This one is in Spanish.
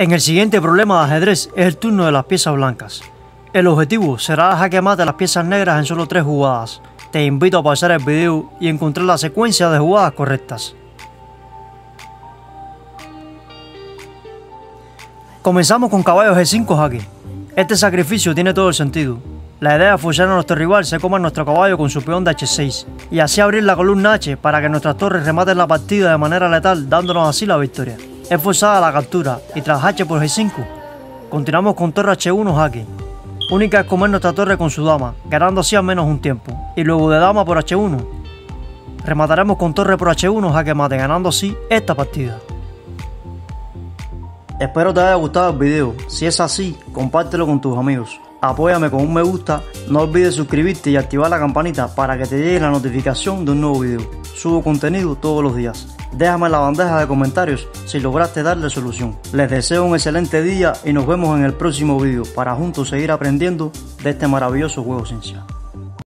En el siguiente problema de ajedrez es el turno de las piezas blancas. El objetivo será jaque mate las piezas negras en solo tres jugadas. Te invito a pasar el video y encontrar la secuencia de jugadas correctas. Comenzamos con caballo G5 jaque. Este sacrificio tiene todo el sentido. La idea es forzar a nuestro rival se coma nuestro caballo con su peón de H6 y así abrir la columna H para que nuestras torres rematen la partida de manera letal dándonos así la victoria. Es forzada la captura y tras H por G5 continuamos con torre H1 jaque. Única es comer nuestra torre con su dama, ganando así al menos un tiempo. Y luego de dama por H1 remataremos con torre por H1 jaque mate ganando así esta partida. Espero te haya gustado el video. Si es así, compártelo con tus amigos. Apóyame con un me gusta. No olvides suscribirte y activar la campanita para que te llegue la notificación de un nuevo video. Subo contenido todos los días. Déjame en la bandeja de comentarios si lograste darle solución. Les deseo un excelente día y nos vemos en el próximo video para juntos seguir aprendiendo de este maravilloso juego ciencia.